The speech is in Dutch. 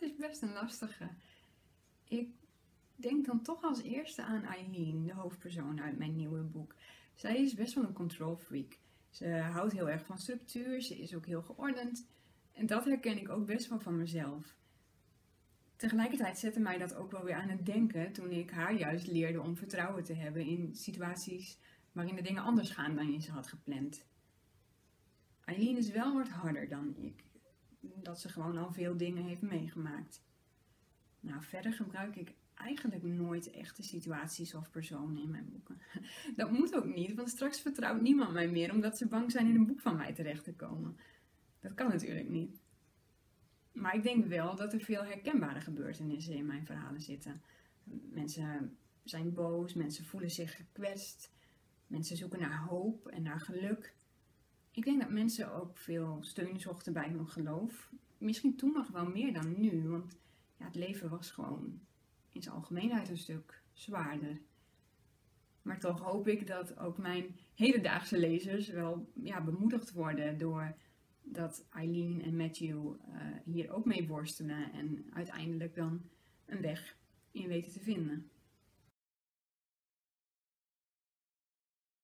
dat is best een lastige. Ik denk dan toch als eerste aan Eileen, de hoofdpersoon uit mijn nieuwe boek. Zij is best wel een control freak. Ze houdt heel erg van structuur, ze is ook heel geordend. En dat herken ik ook best wel van mezelf. Tegelijkertijd zette mij dat ook wel weer aan het denken toen ik haar juist leerde om vertrouwen te hebben in situaties waarin de dingen anders gaan dan je ze had gepland. Eileen is wel wat harder dan ik, dat ze gewoon al veel dingen heeft meegemaakt. Nou, verder gebruik ik eigenlijk nooit echte situaties of personen in mijn boeken. Dat moet ook niet, want straks vertrouwt niemand mij meer omdat ze bang zijn in een boek van mij terecht te komen. Dat kan natuurlijk niet. Maar ik denk wel dat er veel herkenbare gebeurtenissen in mijn verhalen zitten. Mensen zijn boos, mensen voelen zich gekwetst, mensen zoeken naar hoop en naar geluk. Ik denk dat mensen ook veel steun zochten bij hun geloof. Misschien toen nog wel meer dan nu, want ja, het leven was gewoon in zijn algemeenheid een stuk zwaarder. Maar toch hoop ik dat ook mijn hedendaagse lezers wel ja, bemoedigd worden door dat Eileen en Matthew uh, hier ook mee worstelen en uiteindelijk dan een weg in weten te vinden.